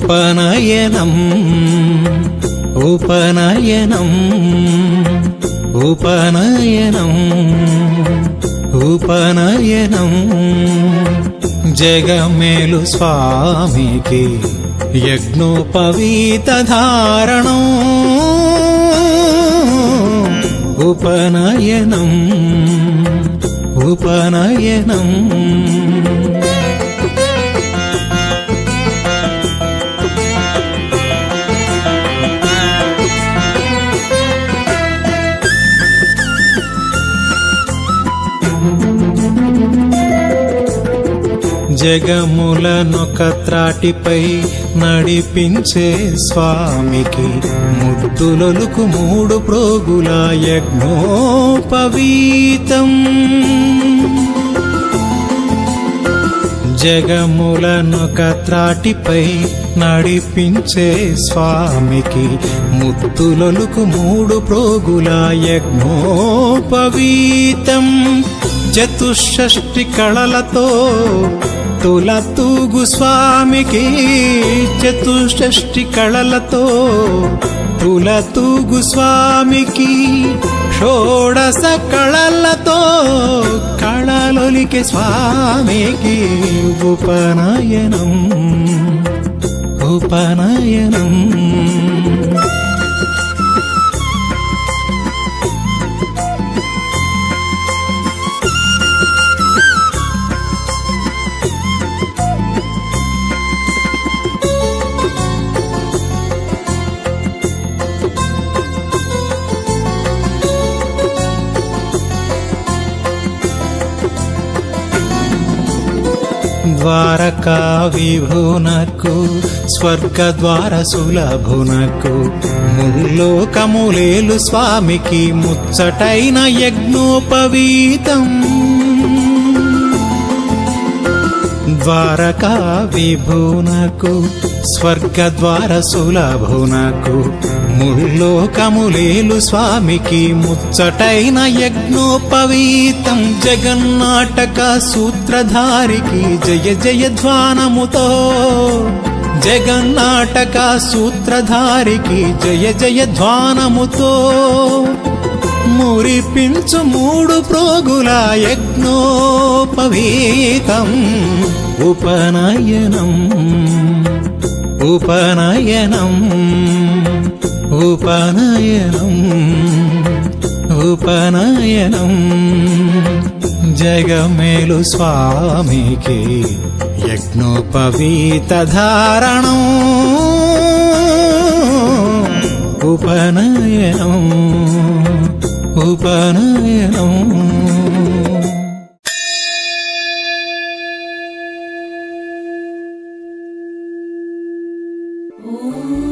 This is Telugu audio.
ఉపనయనం ఉపనయనం ఉపనయనం ఉపనయనం. జగమేలు స్వామికి యజ్ఞోపవీత ధారణం. ఉపనయనం ఉపనయనం. జగములనొక త్రాటిపై నడిపించే స్వామికి ముద్దులొలుకు మూడు ప్రోగుల యజ్ఞోపవీతం. జగములనొక త్రాటిపై నడిపించే స్వామికి ముత్తులొలుకు మూడు ప్రోగుల యజ్ఞోపవీతం. చతుషష్టి కళలతో తులతూగు స్వామికి చతుషష్టి కళలతో తులతూగు స్వామికి షోడస కళలతో కళలొలికి స్వామికి ఉపనయనం ఉపనయనం. ద్వారకా విభునకు స్వర్గద్వార సులభునకు ముల్లోకములేలు స్వామికి ముచ్చటైన యజ్ఞోపవీతం. ద్వారకా విభునకు స్వర్గద్వార సులభునకు ముల్లోకములేలు స్వామికి ముచ్చటైన యజ్ఞోపవీతం జగన్నాటక సూత్రధారికి జయ జయ ధ్వానముతో. జగన్నాటక సూత్రధారికి జయ జయ ధ్వానముతో. మురిపించు మూడు ప్రోగుల యజ్ఞోపవీతం ఉపనయనం. ఉపనయనం ఉపనయనం ఉపనయనం. జగమేలు స్వామికి యజ్ఞోపవీత ధారణం ఉపనయనం ఉపనయనం. Uh.